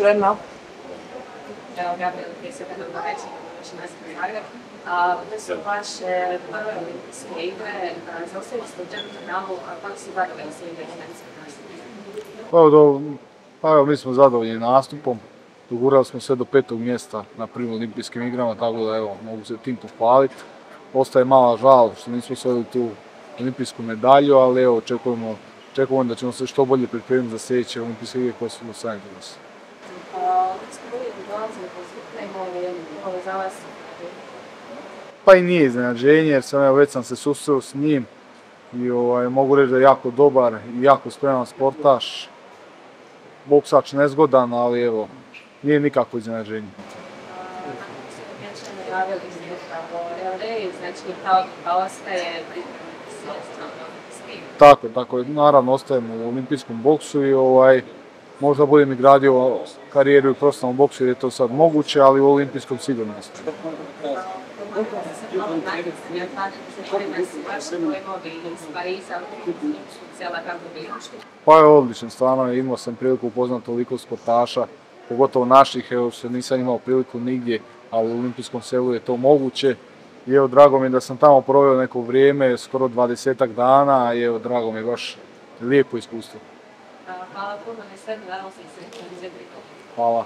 Uredno. Evo, Gabriel, prije svega dobro reći, naši naziv Zagreb. A, Ovo su vaše prve olimpijske igre, zaustavili ste u četvrtfinalu, a kako se bavili s igre Pa evo, do, pa evo, mi smo zadovoljni nastupom. Dogurali smo sve do petog mjesta na prvim olimpijskim igrama, tako da evo, mogu se tim pohvaliti. Ostaje mala žal što nismo osvojili tu olimpijsku medalju, ali evo, očekujemo, očekujemo da ćemo se što bolje pripremiti za sljedeće olimpijske igre koje su u ste za vas Pa i nije iznenađenje jer sam, evo, već sam se susreo s njim i ovaj, mogu reći da je jako dobar i jako spreman sportaš. Boksač nezgodan, ali evo, nije nikakvo iznenađenje. Ste znači ta odluka ostaje svjesno s tim. Tako je, tako. Naravno, ostajemo u olimpijskom boksu i ovaj, možda budem i gradio karijeru u profesionalnom boksu jer je to sad moguće, ali u olimpijskom sigurno ostaje. Pa je odličan, stvarno imao sam priliku upoznati toliko sportaša, pogotovo naših, evo što nisam imao priliku nigdje, ali u olimpijskom selu je to moguće. I evo, drago mi je da sam tamo proveo neko vrijeme, skoro 20 dana i evo, drago mi je baš lijepo iskustvo. Hvala puno na sve, se da se Hvala.